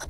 Uh,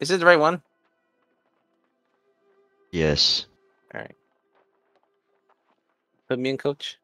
is it the right one? Yes. All right. Put me in, coach.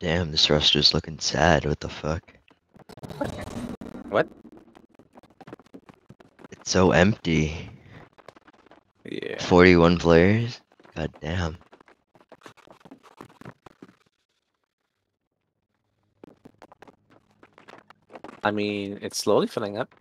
Damn, this roster's looking sad. What the fuck? What? It's so empty. Yeah. 41 players? God damn. I mean, it's slowly filling up.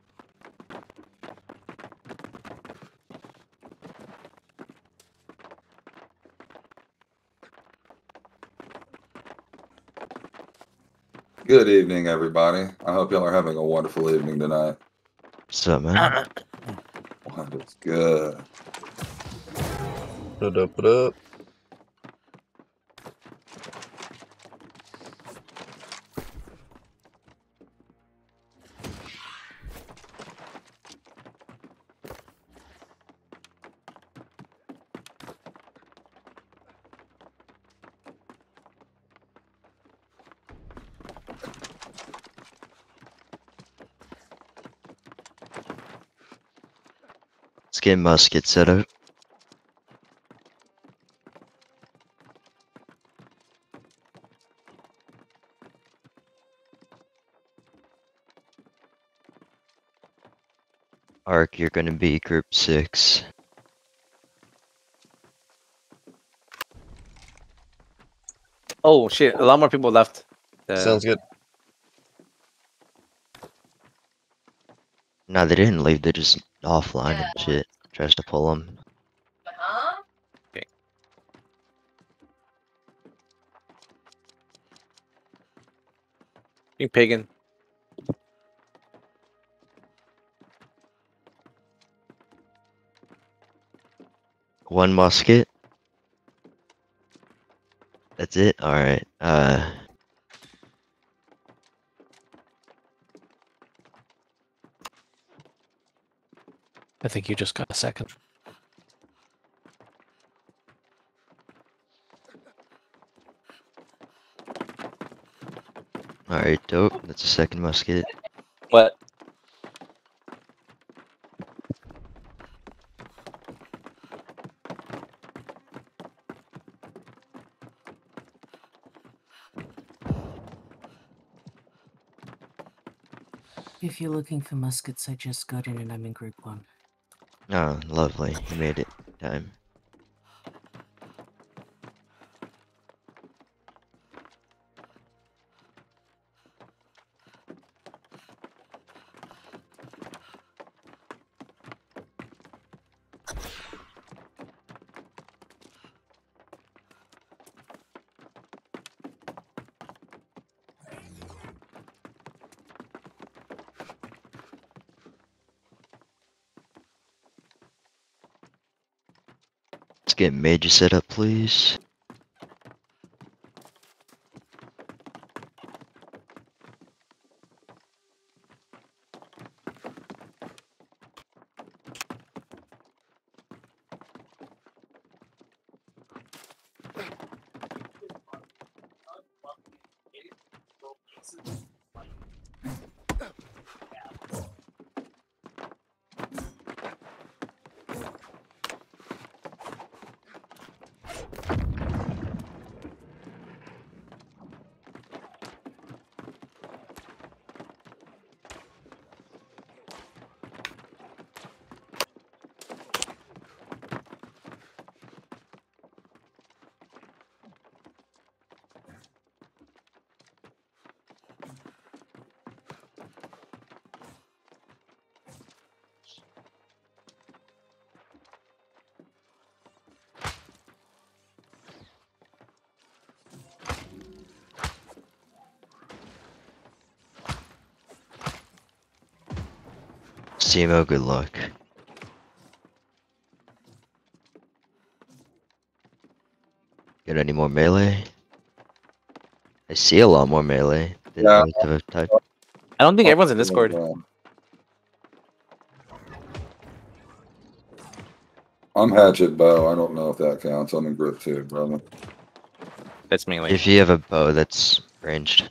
Good evening, everybody. I hope y'all are having a wonderful evening tonight. What's up, man? Uh-huh. What is good? What up, what up? Let's get musket set up. Ark, you're gonna be group six. Oh shit! A lot more people left. The- Sounds good. No, they didn't leave. They're just offline and shit. Tries to pull them. Being pagan. One musket. That's it. All right. Uh, I think you just got a second. all right, dope. That's a second musket. What? If you're looking for muskets, I just got in and I'm in group one. Oh, lovely. You made it. Time. Get major set up, please. Simo, good luck. Get any more melee? I see a lot more melee than Yeah. most of the. I don't think oh, everyone's in Discord. I'm hatchet bow. I don't know if that counts. I'm in grip too, brother. That's melee. If you have a bow that's ranged.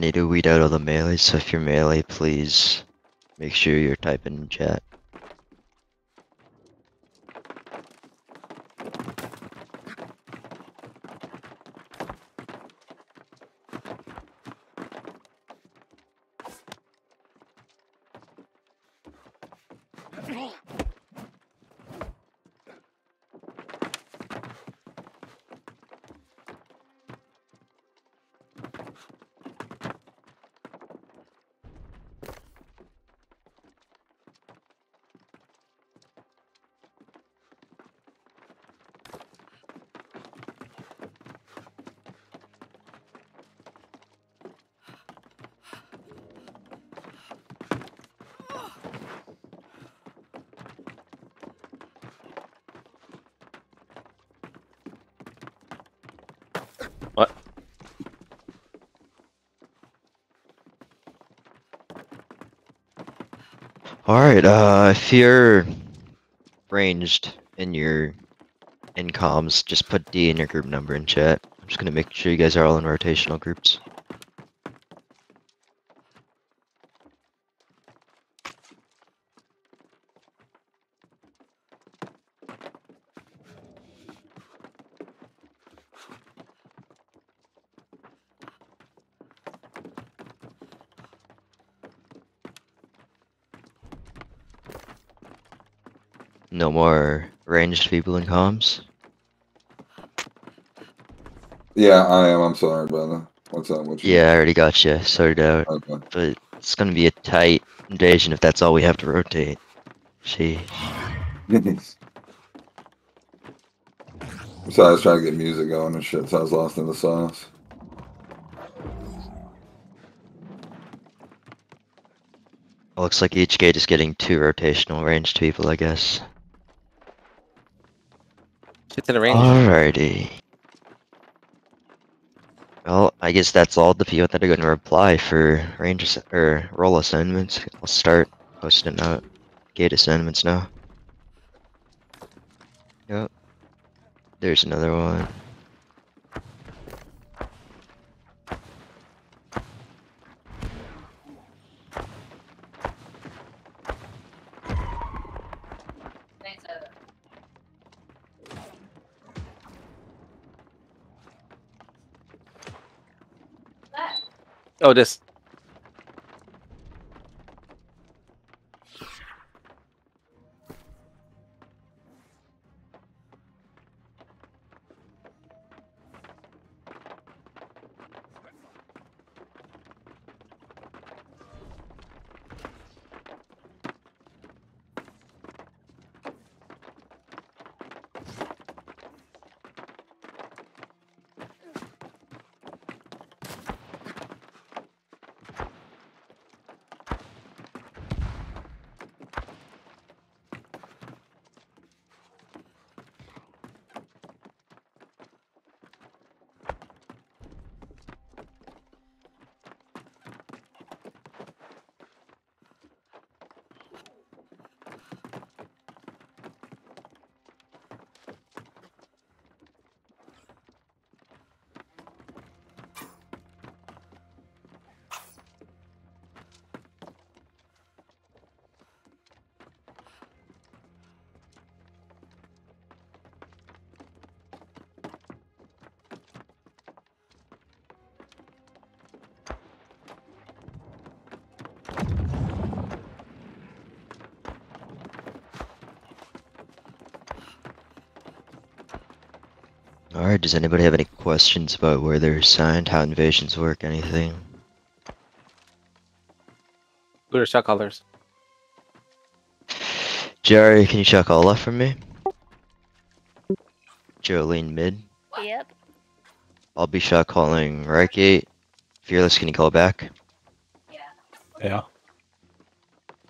Need to weed out all the melee, so if you're melee, please make sure you're typing in chat. What? Uh, if you're ranged in your in comms, just put D in your group number in chat. I'm just gonna make sure you guys are all in rotational groups. No more ranged people in comms. Yeah, I am. I'm sorry, brother. What's up? What's Yeah, I already got you sorted out, Okay. but it's gonna be a tight invasion if that's all we have to rotate. See, so I was trying to get music going and shit, so I was lost in the sauce. looks like each gate is getting two rotational ranged people, I guess. Get to the range. Alrighty. Well, I guess that's all the people that are going to reply for range or roll assignments. I'll start posting out gate assignments now. Yep. There's another one. Oh, this. Alright, does anybody have any questions about where they're assigned, how invasions work, anything? What are shot callers? Jerry, can you check all left for me? Jolene mid. Yep. I'll be shot calling right gate. Fearless, can you call back? Yeah. Yeah.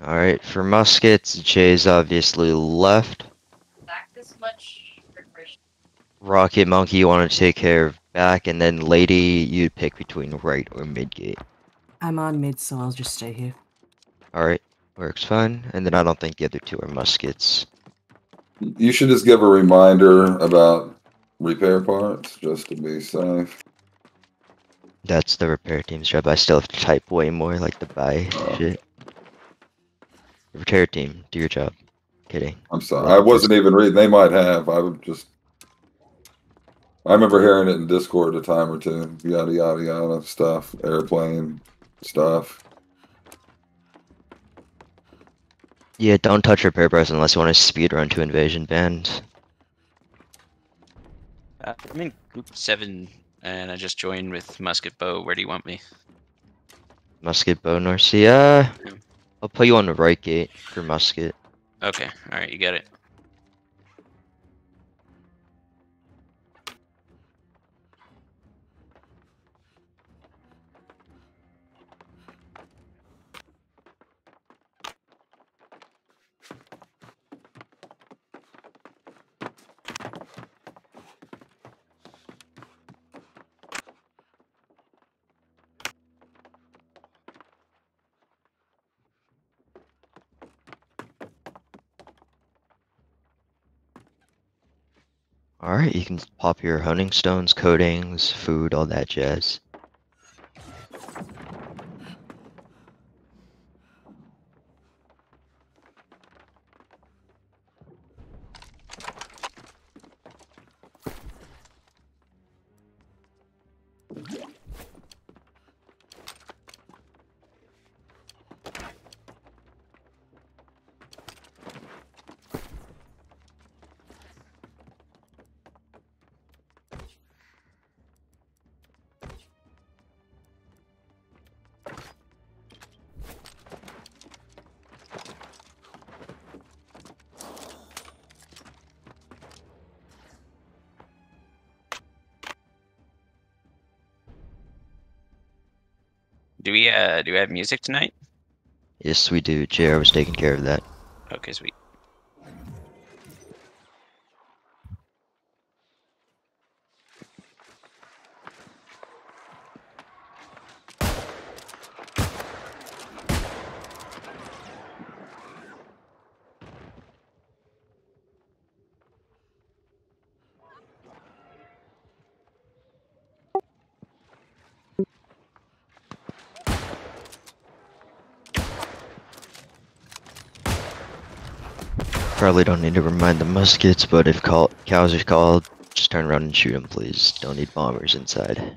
Alright, for muskets, Jay's obviously left. Rocket Monkey, you want to take care of back, and then Lady, you'd pick between right or mid gate. I'm on mid, so I'll just stay here. Alright, works fine. And then I don't think the other two are muskets. You should just give a reminder about repair parts just to be safe. That's the repair team's job. I still have to type way more like the buy Oh. shit. Repair team, do your job. Kidding. I'm sorry. I wasn't even reading. They might have. I would just. I remember hearing it in Discord a time or two. Yada yada yada stuff. Airplane stuff. Yeah, don't touch repair parts unless you want to speed run to invasion band. Uh, I'm in group seven, and I just joined with musket bow. Where do you want me? Musket bow North Sea. Uh, Yeah. I'll put you on the right gate for musket. Okay, all right, you got it. Alright, you can pop your honing stones, coatings, food, all that jazz. We do we have music tonight? Yes, we do. JR was taking care of that. Okay, sweet. Probably don't need to remind the muskets, but if call cows are called, just turn around and shoot them, please. Don't need bombers inside.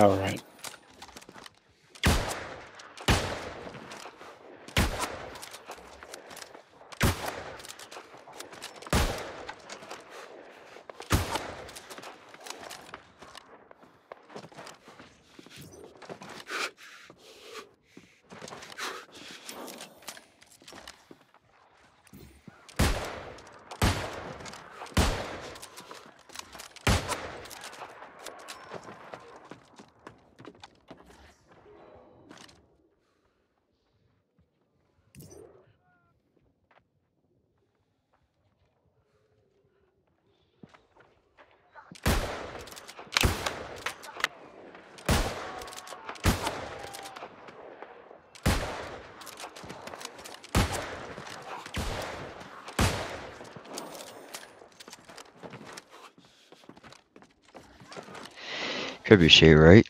All right. Trebuchet, right?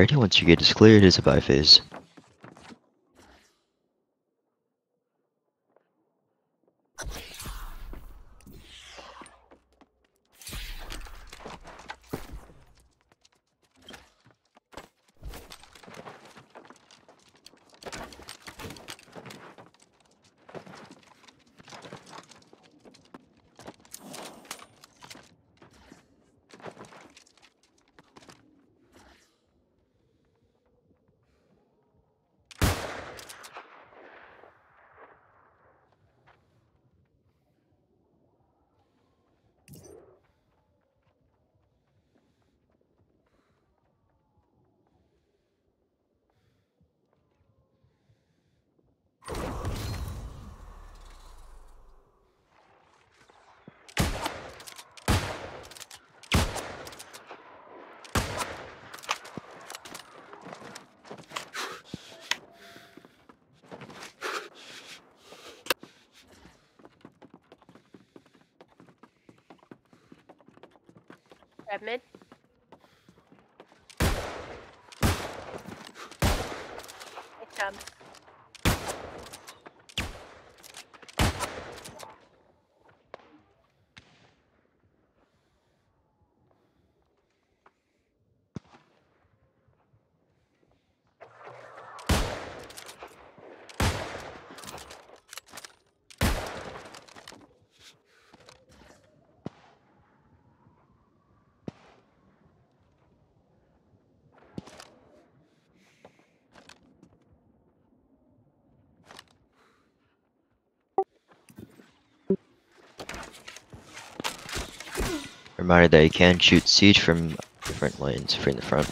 Alrighty, once you get this cleared, it's a buy phase. Grab mid. Nice job. Reminder that you can shoot siege from different lanes from the front.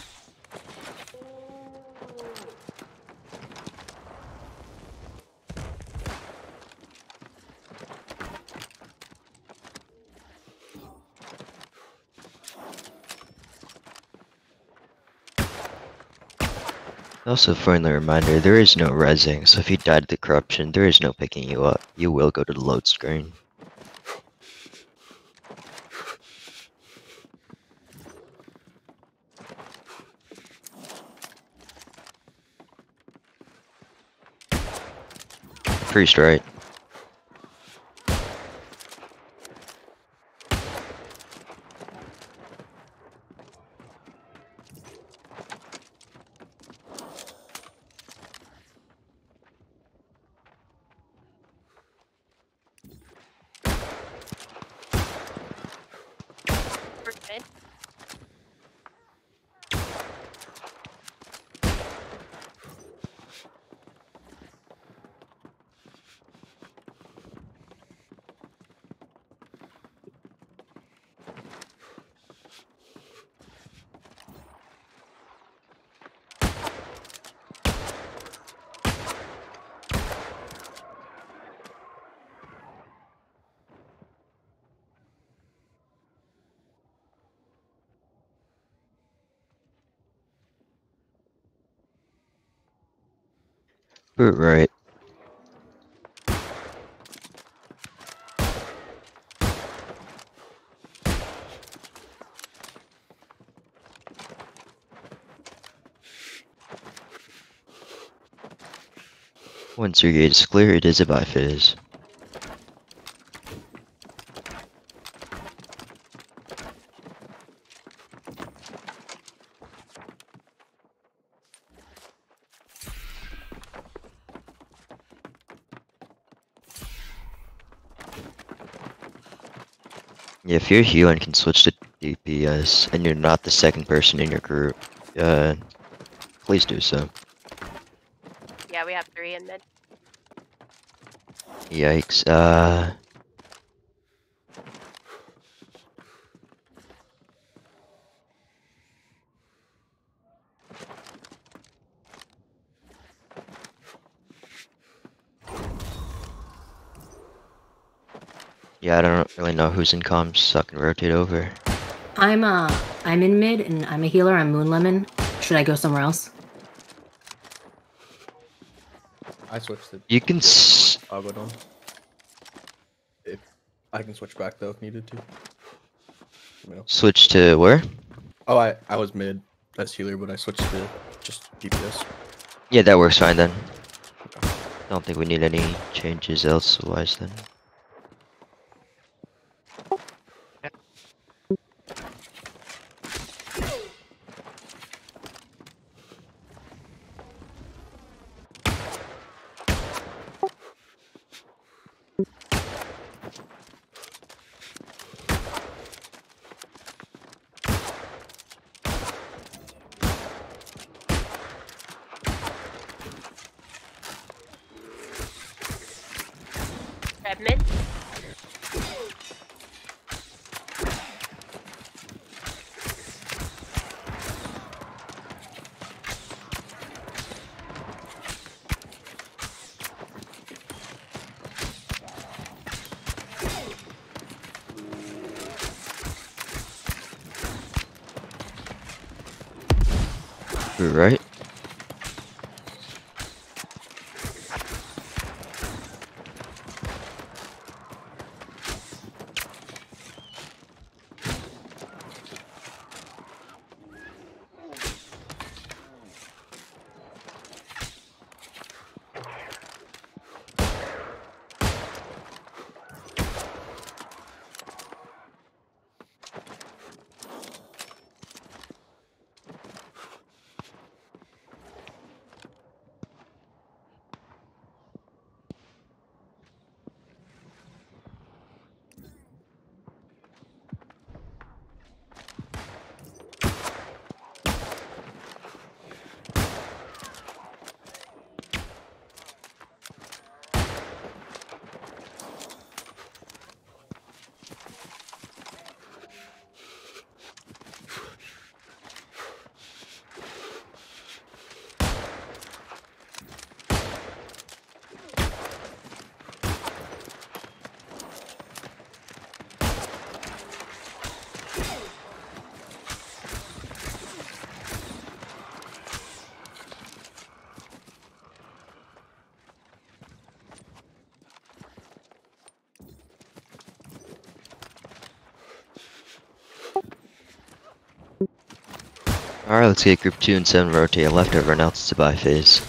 Also, friendly reminder, there is no resing, so if you died to the corruption, there is no picking you up. You will go to the load screen. Priest, right? Mid. Boot right. Once your gate is clear, it is a buy. Yeah, if you're healer and can switch to DPS and you're not the second person in your group, uh, please do so. Yeah, we have three in mid. Yikes. Uh. Yeah, I don't really know who's in comms, so I can rotate over. I'm uh I'm in mid and I'm a healer. I'm Moon Lemon. Should I go somewhere else? I switched it. You can s- I'll go down. If I can switch back though if needed to. Know. switch to where? Oh, I I was mid as healer, but I switched to just DPS. Yeah, that works fine then. I don't think we need any changes elsewise then. Grab Alright, let's get group 2 and 7 rotate left over now it's a buy phase.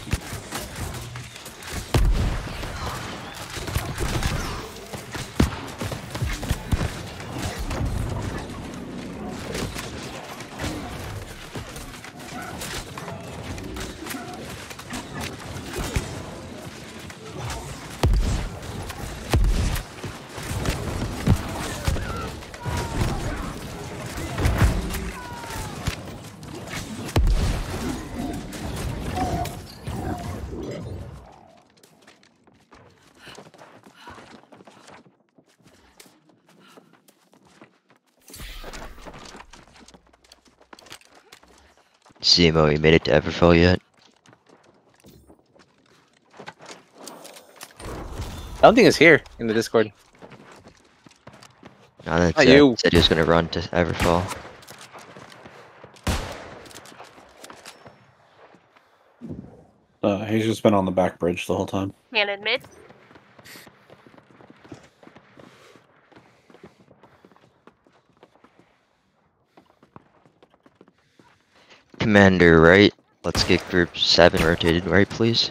Zemo, you made it to Everfall yet? I don't think it's here in the Discord. No, that's Not uh, you. said he was gonna run to Everfall. Uh, he's just been on the back bridge the whole time. Cannon mid. Commander, right? Let's get group 7 rotated right, please.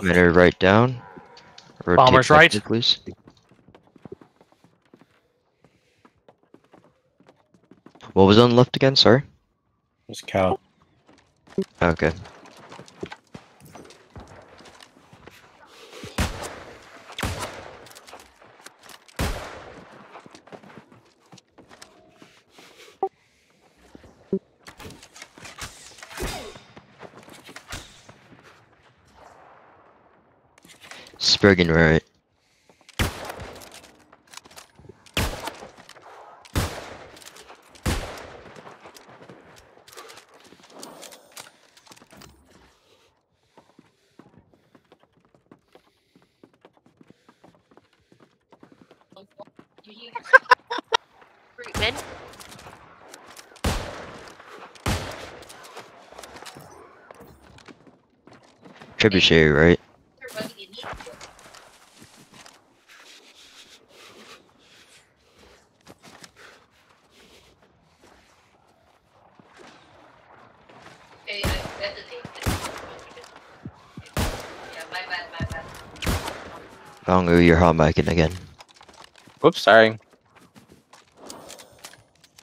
Commander, right down. Rotate Bombers right. please. What was on left again? Sorry. It was cow. Okay. Spriggan right. Mid. Trebuchet right. Bongo, you're hot micing again. Whoops, sorry.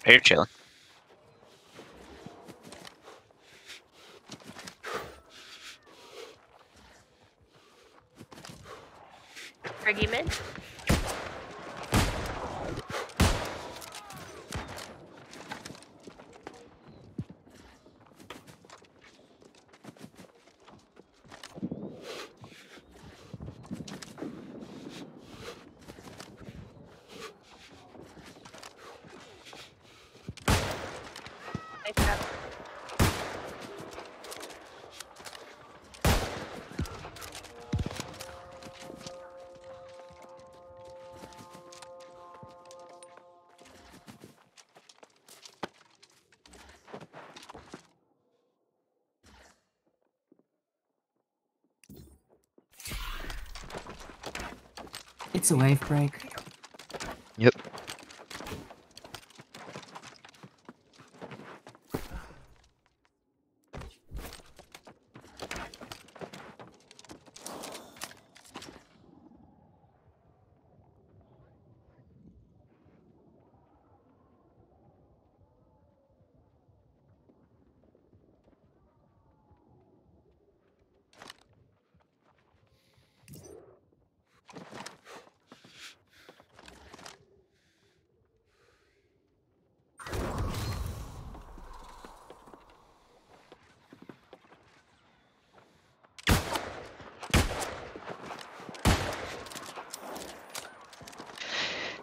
Here, chilling. Friggy mid. Nice job. It's a wave break. Yep.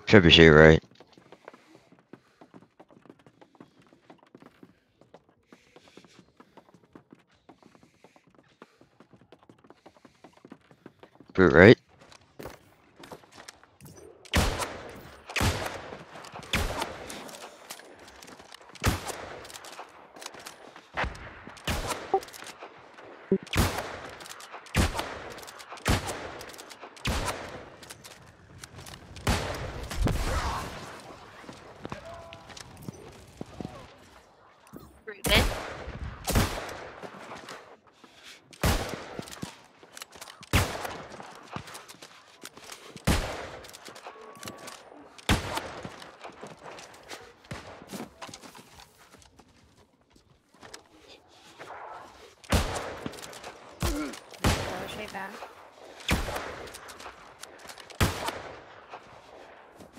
Trebuchet right.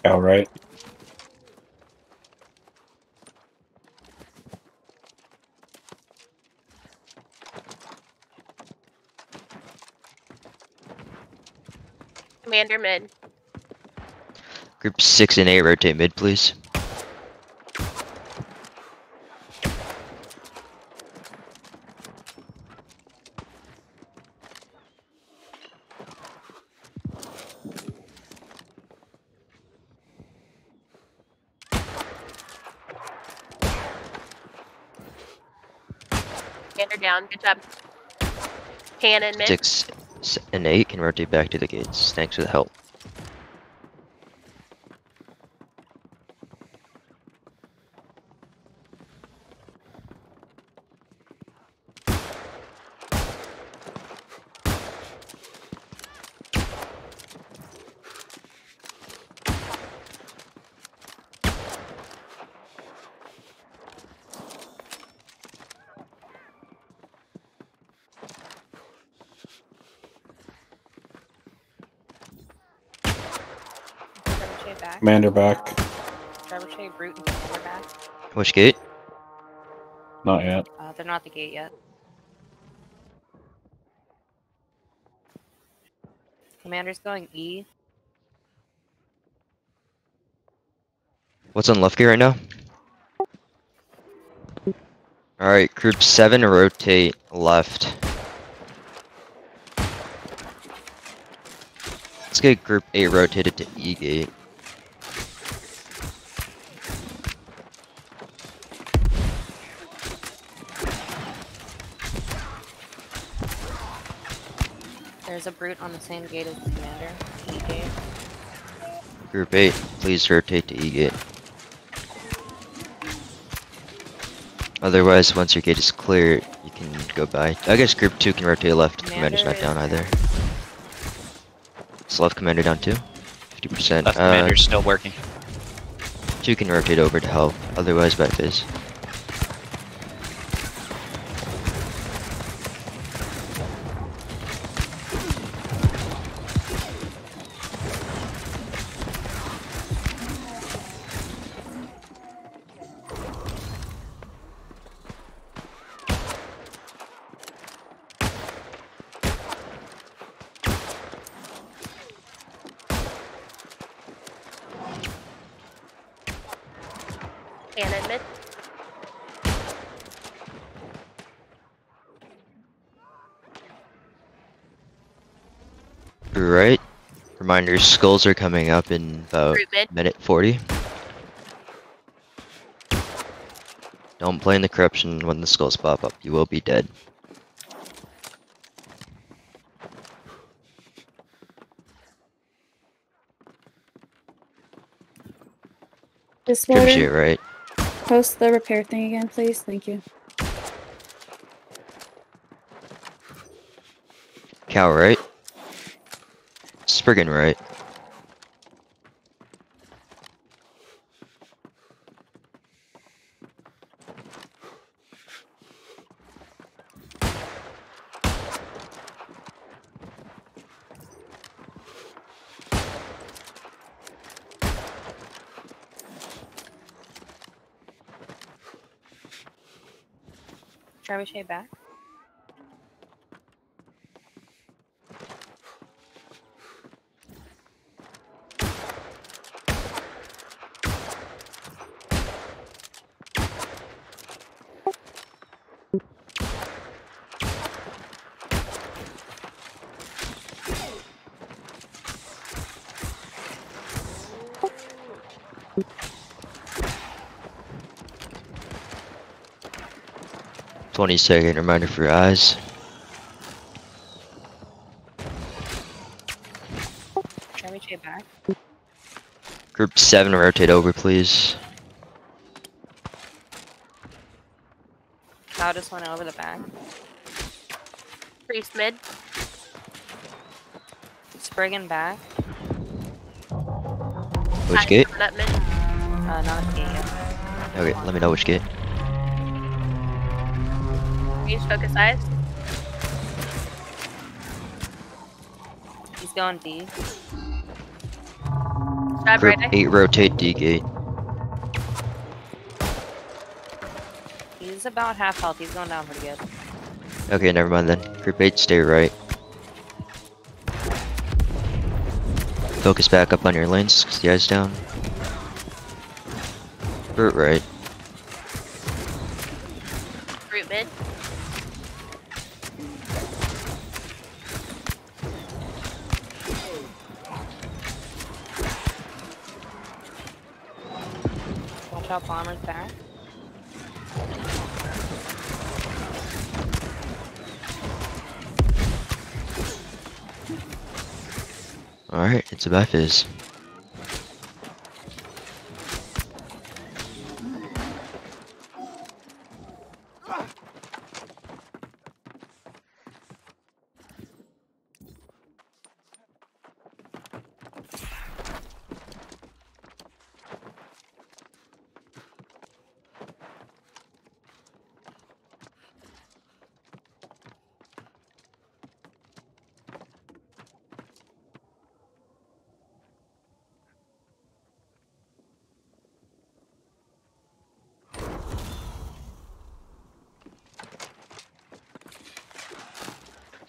All right. Commander mid. Group 6 and 8 rotate mid, please. Good job. Cannon mid. Six and eight can rotate back to the gates. Thanks for the help. Trebuchet back. Commander back. Trebuchet, Brute, and Commander back. Which gate? Not yet. Uh, they're not at the gate yet. Commander's going E. What's on left gate right now? Alright, group seven rotate left. Let's get group eight rotated to E gate. There's a Brute on the same gate as the Commander. E gate. Group eight, please rotate to E gate. Otherwise, once your gate is clear, you can go by. I guess group two can rotate left. if Commander's not down either. Is left commander down too? 50%. Left Uh, commander's still working. two can rotate over to help. Otherwise, back phase. Cannon mid. Right. Reminder, skulls are coming up in about minute 40. Don't play in the corruption when the skulls pop up. You will be dead. This Trips water, you, right? post the repair thing again, please. Thank you. Cow, right? Spriggan, right? Trebuchet back. Twenty second reminder for your eyes. Trebuchet back. Group seven, rotate over, please. Cow just went over the back. Priest mid. Spriggan back. Which Titan's gate? coming mid. Uh, not at gate yet. Okay, let me know which gate. Range focus eyes. He's going D. Grab Group right. 8 rotate D gate. He's about half health. He's going down pretty good. Okay, never mind then. Group 8 stay right. Focus back up on your lanes, 'cause the eye's down. Group right. It's about fizz.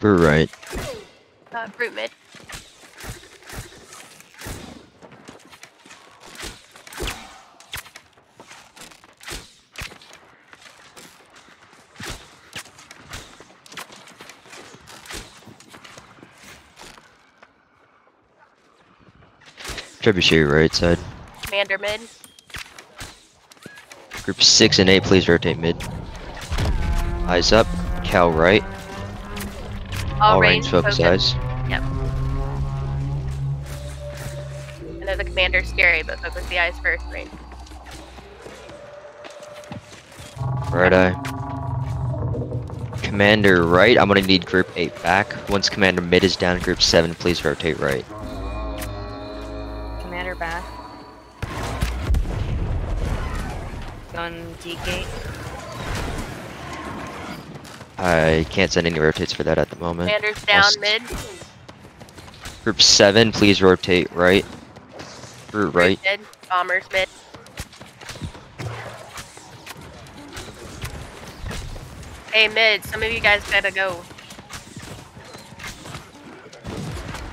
We're right. Uh, brute mid. Trebuchet right side. Commander mid. Group 6 and 8, please rotate mid. Eyes up. Cow right. All, range range focus eyes. Yep. I know the commander's scary, but focus the eyes first, range. Right eye. Commander right, I'm gonna need group 8 back. Once commander mid is down, group 7, please rotate right. Commander back. Going D gate. I can't send any rotates for that at the moment. Commander's I'll down mid. Group 7, please rotate right. Group right. Mid. Bombers mid. Hey mid, some of you guys gotta go.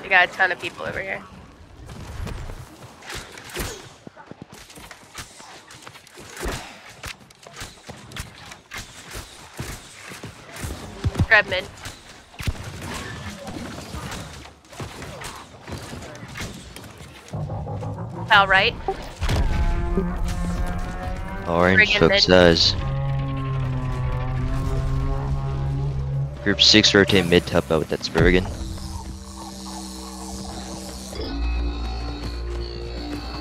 We got a ton of people over here. Grab mid. Pal right. Orange Bring in focus mid. Group 6 rotate mid to help out with that Spriggan.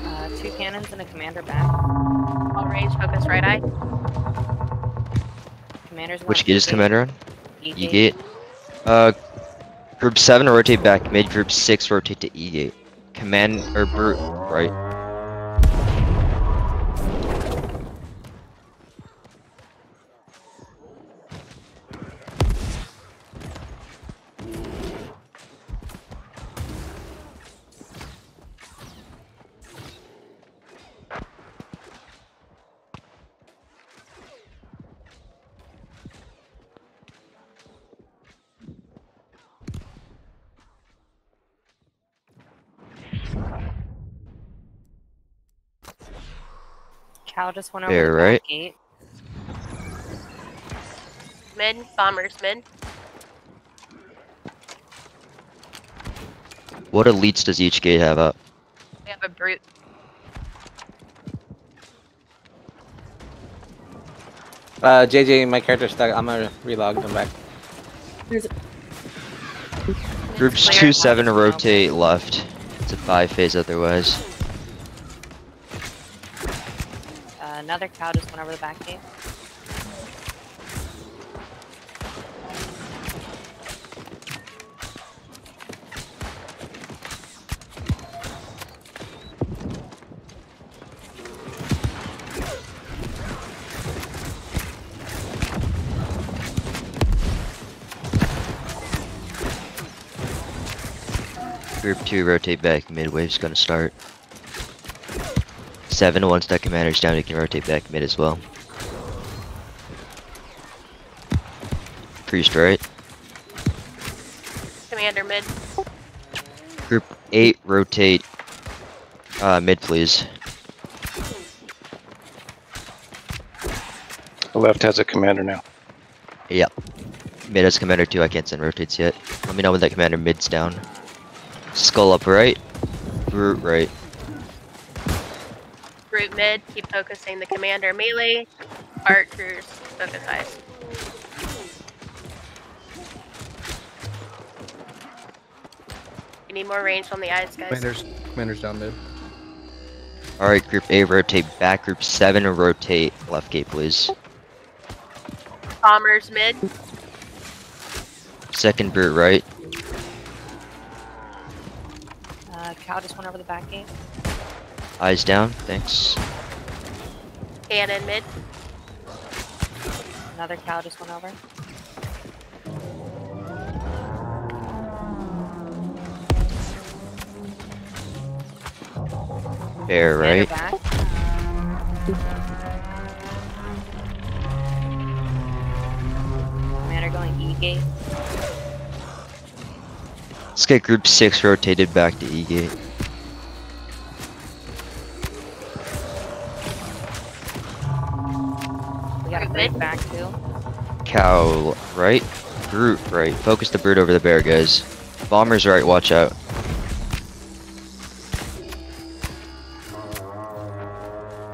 Uh, two cannons and a commander back. All range, focus right eye. Commander's going Which gate is commander on? E gate. Uh, group 7 rotate back mid, group 6 rotate to E gate. Command, or brute, right. Just went over Fair, the right? gate. Mid, bombers mid. What elites does each gate have up? We have a brute. Uh, JJ, my character's stuck. I'm gonna relog them back. There's Groups 2, 7 rotate left. It's a 5 phase otherwise. Another cow just went over the back gate. Group 2 rotate back mid, wave's gonna start. Seven, once that commander's down, you can rotate back mid as well. Priest right. Commander mid. Group eight, rotate uh, mid, please. The left has a commander now. Yep. Mid has commander too. I can't send rotates yet. Let me know when that commander mid's down. Skull up right. Brute right. Brute mid. Keep focusing the commander melee. Archers focus eyes. You need more range on the eyes, guys. Commander's commander's down mid. All right, group A, rotate back. Group seven, rotate left gate, please. Bombers mid. Second brute right. Uh, cow just went over the back gate. Eyes down. Thanks. Cannon mid. Another cow just went over. Bear right. Commander going E gate. Let's get group six rotated back to E gate. Cow right. Brute right. Focus the brute over the bear, guys. Bombers right. Watch out.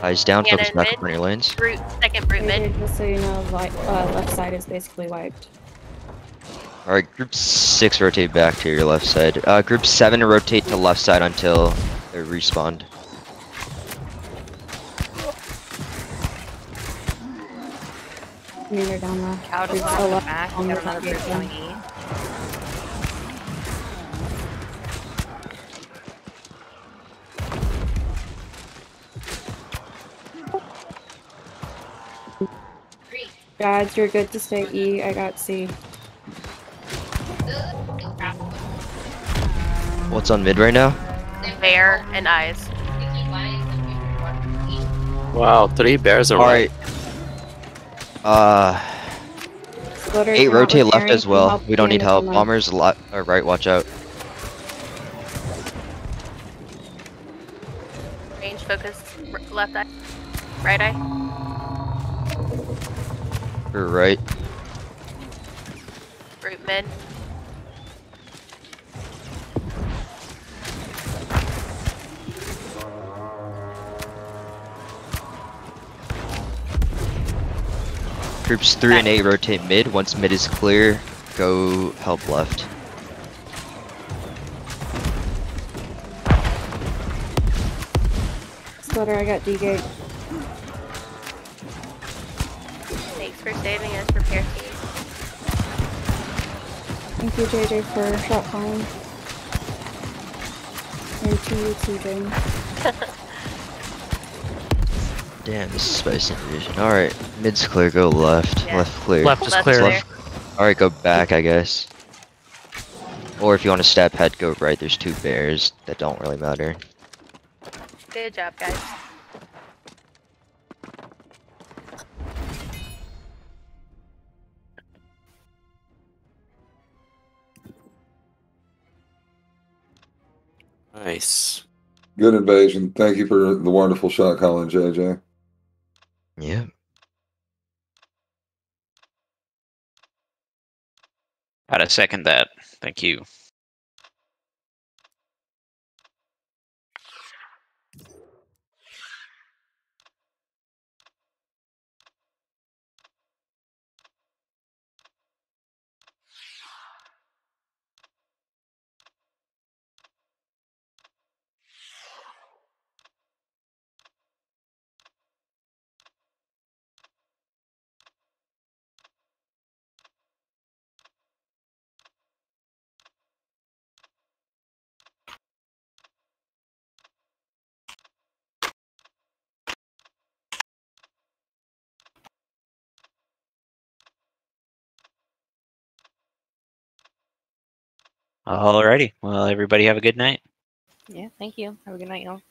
Eyes down. Focus back mid. on your lanes. Brute. Second brute mid. JJ, just so you know, like, uh, left side is basically wiped. All right, group six rotate back to your left side. Uh, group seven rotate to left side until they respawn. Commander down low. Cow just Brute went still over the left back. on the got another top brute E. Guys, you're good to stay E. I got C. What's on mid right now? Bear and eyes. Wow, three bears are All right. Uh, Splitter, eight rotate left Aaron, as well. We don't need help. Bombers left, uh, right. Watch out. Range focus. r- Left eye. Right eye. We're right. Groups three and eight rotate mid. Once mid is clear, go help left. Splitter, I got D gate. Thanks for saving us. Repair team. Thank you, JJ, for shot calling. And to you too, Jane. Damn, this is spicy division. All right, mid's clear. Go left. Yeah. Left clear. Left is clear. clear. All right, go back, I guess. Or if you want to step head, go right. There's two bears that don't really matter. Good job, guys. Nice. Good invasion. Thank you for the wonderful shot calling JJ. Yeah. Gotta second that. Thank you. Alrighty. Well, everybody have a good night. Yeah, thank you. Have a good night, y'all.